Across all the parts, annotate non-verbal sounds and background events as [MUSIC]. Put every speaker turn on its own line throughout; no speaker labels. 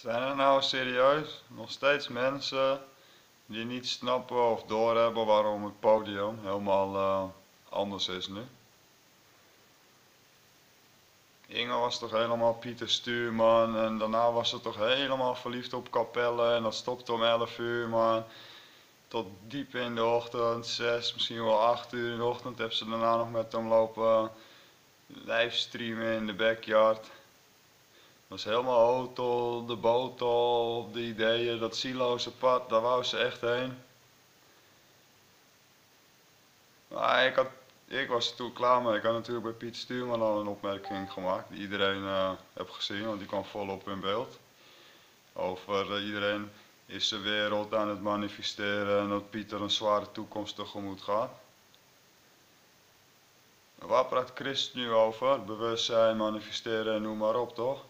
Zijn er nou serieus nog steeds mensen die niet snappen of doorhebben waarom het podium helemaal uh, anders is nu? Inge was toch helemaal Pieter Stuurman en daarna was ze toch helemaal verliefd op Capelle en dat stopte om 11 uur man. Tot diep in de ochtend, 6, misschien wel 8 uur in de ochtend, heb ze daarna nog met hem lopen livestreamen in de backyard. Was helemaal hotel, de botel, de ideeën, dat siloze pad, daar wou ze echt heen. Maar ik, had, ik was er toen klaar mee. Ik had natuurlijk bij Piet Stuurman al een opmerking gemaakt, die iedereen uh, heeft gezien, want die kwam volop in beeld. Over uh, iedereen is de wereld aan het manifesteren en dat Pieter een zware toekomst tegemoet gaat. Waar praat Christ nu over? Bewustzijn, manifesteren en noem maar op, toch?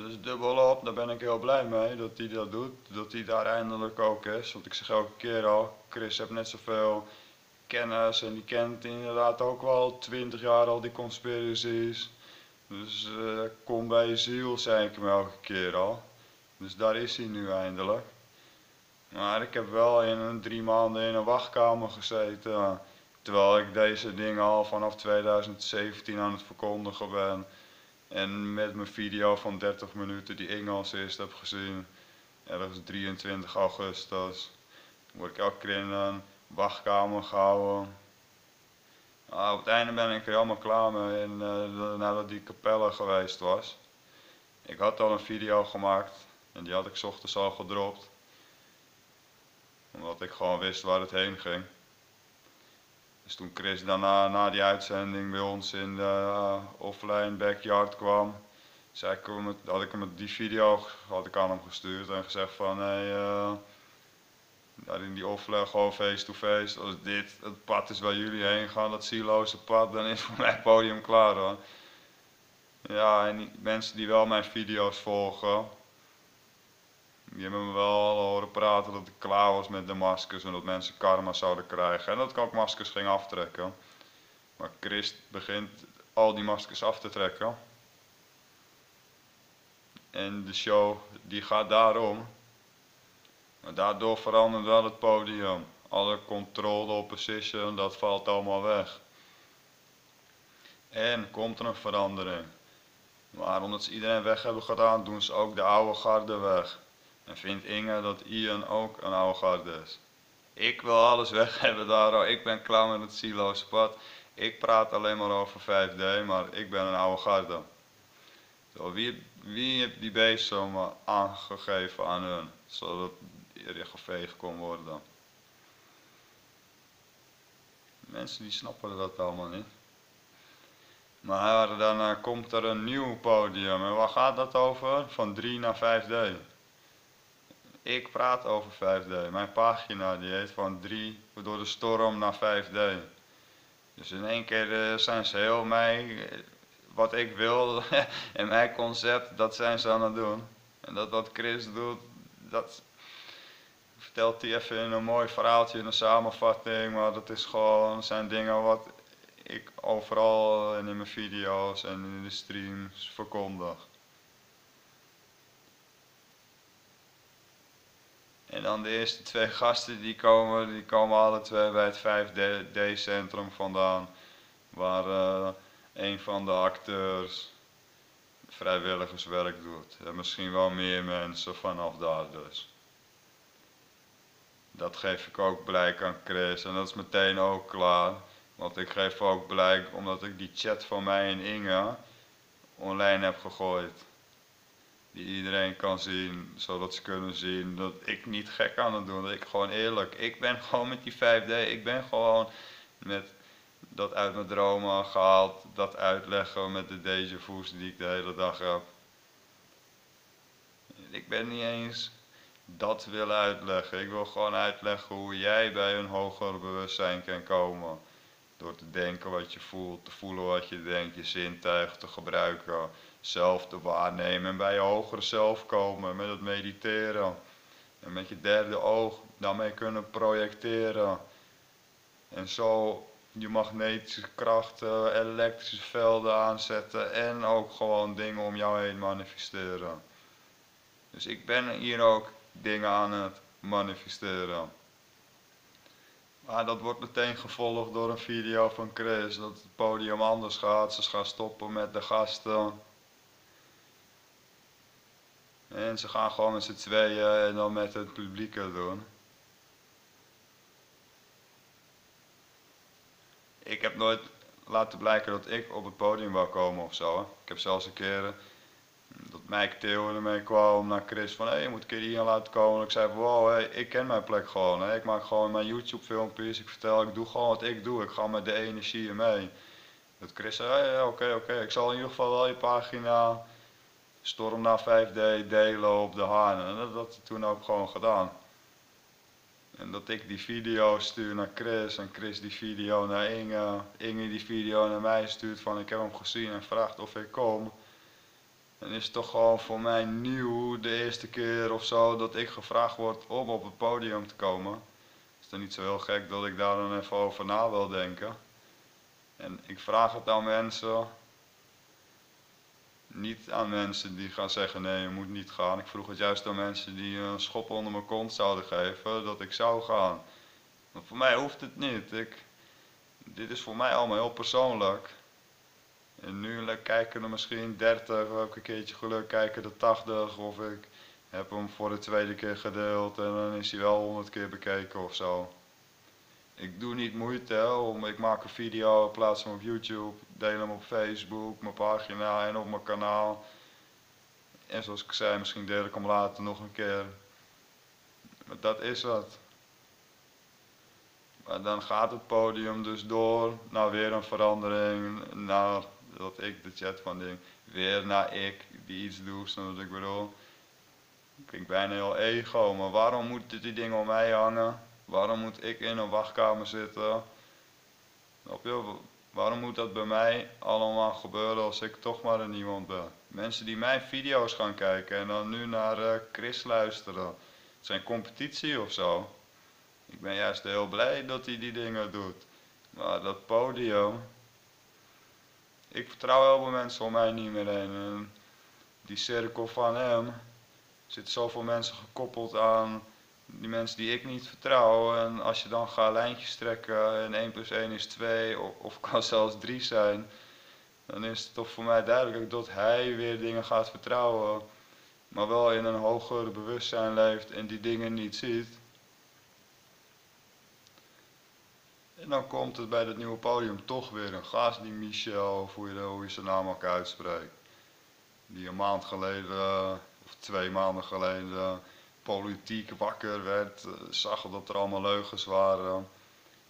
Dat is dubbel op, daar ben ik heel blij mee dat hij dat doet. Dat hij daar eindelijk ook is. Want ik zeg elke keer al, Chris heeft net zoveel kennis en die kent inderdaad ook wel 20 jaar al die conspiracies. Dus uh, kom bij je ziel, zei ik hem elke keer al. Dus daar is hij nu eindelijk. Maar ik heb wel in een drie maanden in een wachtkamer gezeten. Terwijl ik deze dingen al vanaf 2017 aan het verkondigen ben. En met mijn video van 30 minuten die ik als heb gezien, ergens 23 augustus, word ik elke keer in een wachtkamer gehouden. Nou, op het einde ben ik er helemaal klaar mee en, uh, nadat die kapelle geweest was. Ik had al een video gemaakt en die had ik ochtends al gedropt. Omdat ik gewoon wist waar het heen ging. Dus toen Chris daarna, na die uitzending bij ons in de uh, offline backyard kwam, zei ik hem, had ik hem die video had ik aan hem gestuurd en gezegd van hey, uh, in die offline gewoon face to face, als dit het pad is waar jullie heen gaan, dat zieloze pad, dan is [LAUGHS] voor mij het podium klaar hoor. Ja, en mensen die wel mijn video's volgen, die hebben me wel horen praten dat ik klaar was met de maskers en dat mensen karma zouden krijgen. En dat ik ook maskers ging aftrekken. Maar Christ begint al die maskers af te trekken. En de show die gaat daarom. Maar daardoor verandert wel het podium. Alle controle opposition, dat valt allemaal weg. En komt er een verandering. Maar omdat ze iedereen weg hebben gedaan, doen ze ook de oude garde weg. En vindt Inge dat Ian ook een oude garde is. Ik wil alles [LAUGHS] weg hebben daar, ik ben klaar met het siloze pad. Ik praat alleen maar over 5D, maar ik ben een oude garde. Zo, wie, wie heeft die beest aangegeven aan hun, zodat er geveegd kon worden? Mensen die snappen dat allemaal niet. Maar dan komt er een nieuw podium. En waar gaat dat over? Van 3 naar 5D. Ik praat over 5D. Mijn pagina die heet van 3 door de storm naar 5D. Dus in één keer eh, zijn ze heel mij, wat ik wil [LAUGHS] en mijn concept, dat zijn ze aan het doen. En dat wat Chris doet, dat vertelt hij even in een mooi verhaaltje, in een samenvatting. Maar dat is gewoon, zijn dingen wat ik overal in mijn video's en in de streams verkondig. En dan de eerste twee gasten die komen, die komen alle twee bij het 5D-centrum vandaan. Waar uh, een van de acteurs vrijwilligerswerk doet. En misschien wel meer mensen vanaf daar dus. Dat geef ik ook blijk aan Chris en dat is meteen ook klaar. Want ik geef ook blijk omdat ik die chat van mij en Inge online heb gegooid die iedereen kan zien, zodat ze kunnen zien dat ik niet gek aan het doen, dat ik gewoon eerlijk, ik ben [LAUGHS] gewoon met die 5D, ik ben gewoon met dat uit mijn dromen gehaald, dat uitleggen met de déjà vu's die ik de hele dag heb. Ik ben niet eens dat willen uitleggen, ik wil gewoon uitleggen hoe jij bij een hoger bewustzijn kan komen. Door te denken wat je voelt, te voelen wat je denkt, je zintuigen te gebruiken zelf te waarnemen en bij je hogere zelf komen met het mediteren. En met je derde oog daarmee kunnen projecteren. En zo je magnetische krachten, elektrische velden aanzetten en ook gewoon dingen om jou heen manifesteren. Dus ik ben hier ook dingen aan het manifesteren. Maar dat wordt meteen gevolgd door een video van Chris, dat het podium anders gaat. Ze gaan stoppen met de gasten. En ze gaan gewoon met z'n tweeën en dan met het publiek doen. Ik heb nooit laten blijken dat ik op het podium wou komen of zo. Ik heb zelfs een keer dat Mike Theo ermee kwam naar Chris van hé, hey, je moet een keer hier laten komen. ik zei van wow, hey, ik ken mijn plek gewoon. Ik maak gewoon mijn YouTube filmpjes, ik vertel, ik doe gewoon wat ik doe. Ik ga met de energie mee. Dat Chris zei, oké, oké, ik zal in ieder geval wel je pagina Storm naar 5D delen op de Haan. En dat had hij toen ook gewoon gedaan. En dat ik die video stuur naar Chris en Chris die video naar Inge. Inge die video naar mij stuurt van ik heb hem gezien en vraagt of ik kom. Dan is het toch gewoon voor mij nieuw de eerste keer of zo dat ik gevraagd word om op het podium te komen. Is dan niet zo heel gek dat ik daar dan even over na wil denken. En ik vraag het aan mensen niet aan mensen die gaan zeggen nee, je moet niet gaan. Ik vroeg het juist aan mensen die een schop onder mijn kont zouden geven dat ik zou gaan. Maar voor mij hoeft het niet. Ik, dit is voor mij allemaal heel persoonlijk. En nu kijken er misschien 30, of heb ik een keertje geluk, kijken er 80 of ik heb hem voor de tweede keer gedeeld en dan is hij wel 100 keer bekeken of zo. Ik doe niet moeite om, ik maak een video, plaats hem op YouTube, deel hem op Facebook, mijn pagina en op mijn kanaal. En zoals ik zei, misschien deel ik hem later nog een keer. Maar dat is wat. Maar dan gaat het podium dus door naar weer een verandering, naar dat ik de chat van ding, weer naar ik die iets doet, snap ik bedoel. Ik bijna heel ego, maar waarom moeten die dingen om mij hangen? Waarom moet ik in een wachtkamer zitten? Waarom moet dat bij mij allemaal gebeuren als ik toch maar een niemand ben? Mensen die mijn video's gaan kijken en dan nu naar uh, Chris luisteren. Zijn competitie of zo. Ik ben juist heel blij dat hij die dingen doet. Maar dat podium. Ik vertrouw heel veel mensen om mij niet meer heen. En die cirkel van hem. Zitten zoveel mensen gekoppeld aan die mensen die ik niet vertrouw. En als je dan gaat lijntjes trekken en 1 plus 1 is 2 of, of [LAUGHS] kan zelfs 3 zijn. Dan is het toch voor mij duidelijk dat hij weer dingen gaat vertrouwen. Maar wel in een hoger bewustzijn leeft en die dingen niet ziet. En dan komt het bij dat nieuwe podium toch weer een gast, die Michel, of hoe je, hoe je zijn naam ook uitspreekt. Die een maand geleden, of twee maanden geleden, politiek wakker werd, eh, zag dat er allemaal leugens waren.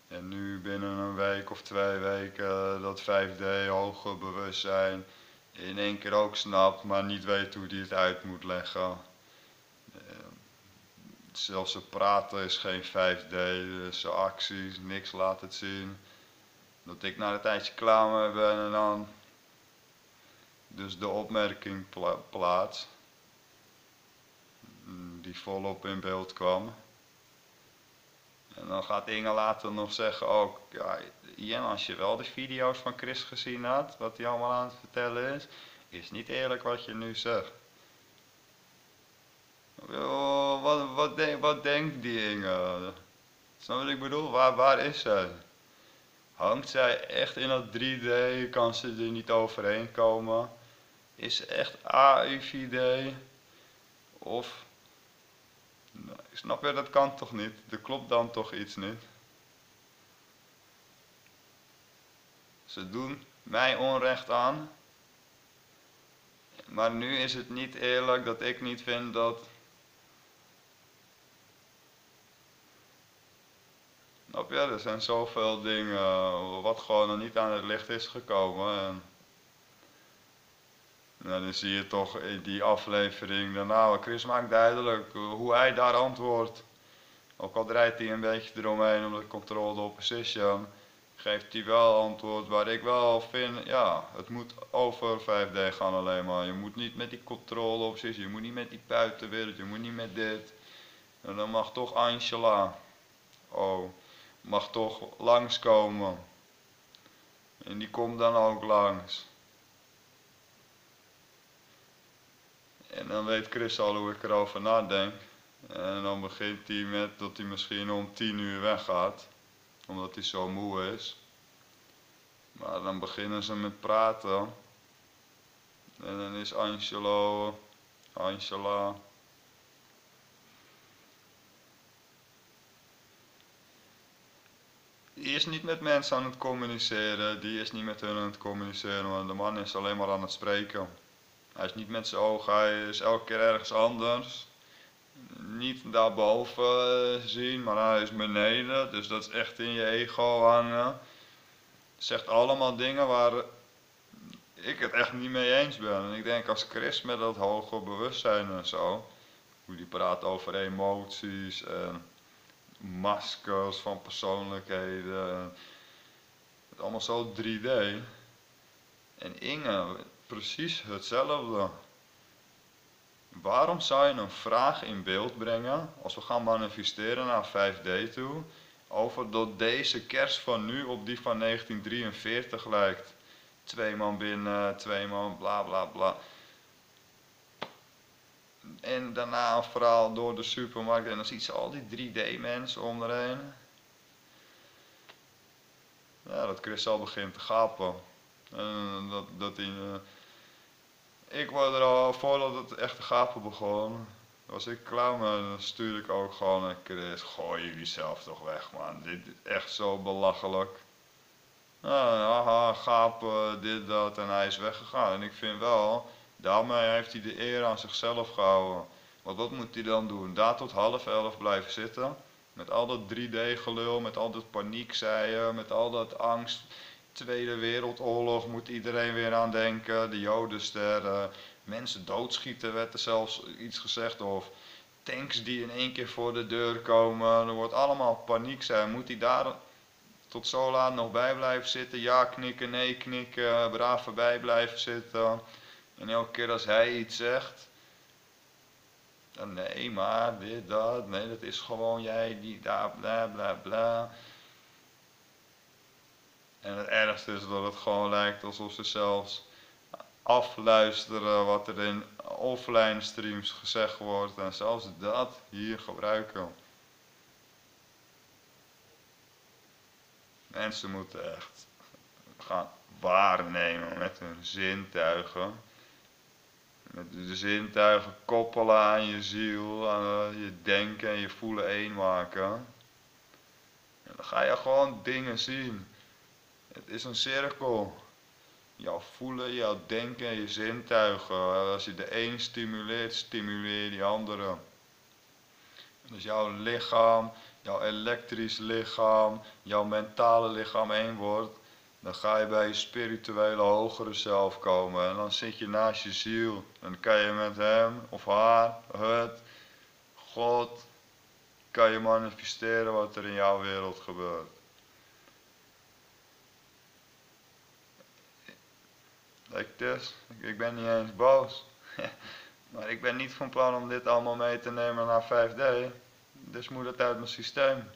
En nu binnen een week of twee weken dat 5D hoger bewustzijn in één keer ook snapt, maar niet weet hoe die het uit moet leggen. Zelfs ze praten is geen 5D, dus zijn acties, niks laat het zien. Dat ik na een tijdje klaar ben en dan dus de opmerking plaats die volop in beeld kwam. En dan gaat Inge later nog zeggen ook, ja, Ian, als je wel de video's van Chris gezien had, wat hij allemaal aan het vertellen is, is niet eerlijk wat je nu zegt. Oh, wat, wat, denk, wat denkt die Inge? Snap wat ik bedoel? Waar, waar is zij? Hangt zij echt in dat 3D? Kan ze er niet overheen komen? Is ze echt AIVD? Of nou, snap je, dat kan toch niet? Er klopt dan toch iets niet? Ze doen mij onrecht aan. Maar nu is het niet eerlijk dat ik niet vind dat. Snap je, er zijn zoveel dingen wat gewoon nog niet aan het licht is gekomen. En nou, dan zie je toch in die aflevering daarna, Chris maakt duidelijk hoe hij daar antwoordt. Ook al draait hij een beetje eromheen om de controle op position, geeft hij wel antwoord waar ik wel vind, ja, het moet over 5D gaan alleen maar. Je moet niet met die controle op position, je moet niet met die buitenwereld, je moet niet met dit. En dan mag toch Angela, oh, mag toch langskomen. En die komt dan ook langs. En dan weet Chris al hoe ik erover nadenk. En dan begint hij met dat hij misschien om 10 uur weggaat, omdat hij zo moe is. Maar dan beginnen ze met praten. En dan is Angelo, Angela. Die is niet met mensen aan het communiceren, die is niet met hun aan het communiceren, want de man is alleen maar aan het spreken. Hij is niet met zijn ogen, hij is elke keer ergens anders. Niet daarboven eh, zien, maar hij is beneden, dus dat is echt in je ego hangen. Zegt allemaal dingen waar ik het echt niet mee eens ben. En ik denk als Chris met dat hoger bewustzijn en zo, hoe die praat over emoties en maskers van persoonlijkheden. Het allemaal zo 3D. En Inge, precies hetzelfde. Waarom zou je een vraag in beeld brengen als we gaan manifesteren naar 5D toe, over dat deze kerst van nu op die van 1943 lijkt? Twee man binnen, twee man bla bla bla. En daarna een verhaal door de supermarkt en dan ziet ze al die 3D mensen om erheen. Ja, dat Chris al begint te gapen. En dat, dat hij... Uh, ik word er al, voordat het echte gapen begon, was ik klaar maar dan stuurde ik ook gewoon naar Chris, gooi jullie zelf toch weg man, dit is echt zo belachelijk. Nou, haha, gapen, dit, dat en hij is weggegaan. En ik vind wel, daarmee heeft hij de eer aan zichzelf gehouden. Want wat moet hij dan doen? Daar tot half elf blijven zitten? Met al dat 3D-gelul, met al dat paniekzeien, met al dat angst. Tweede Wereldoorlog moet iedereen weer aan denken. De Jodenster, mensen doodschieten werd er zelfs iets gezegd. Of tanks die in één keer voor de deur komen. Er wordt allemaal paniek zijn. Moet hij daar tot zo laat nog bij blijven zitten? Ja knikken, nee knikken, braaf erbij blijven zitten. En elke keer als hij iets zegt, dan nee, maar dit, dat, nee, dat is gewoon jij die daar, bla bla bla. En het ergste is dat het gewoon lijkt alsof ze zelfs afluisteren wat er in offline streams gezegd wordt en zelfs dat hier gebruiken. Mensen moeten echt gaan waarnemen met hun zintuigen. Met de zintuigen koppelen aan je ziel, aan je denken en je voelen één maken. En dan ga je gewoon dingen zien. Het is een cirkel. Jouw voelen, jouw denken en je zintuigen. Als je de een stimuleert, stimuleer je die andere. Dus jouw lichaam, jouw elektrisch lichaam, jouw mentale lichaam één wordt, dan ga je bij je spirituele hogere zelf komen. En dan zit je naast je ziel. En dan kan je met hem of haar, het, God, kan je manifesteren wat er in jouw wereld gebeurt. Like this. Ik ben niet eens boos. [LAUGHS] maar ik ben niet van plan om dit allemaal mee te nemen naar 5D. Dus moet het uit mijn systeem.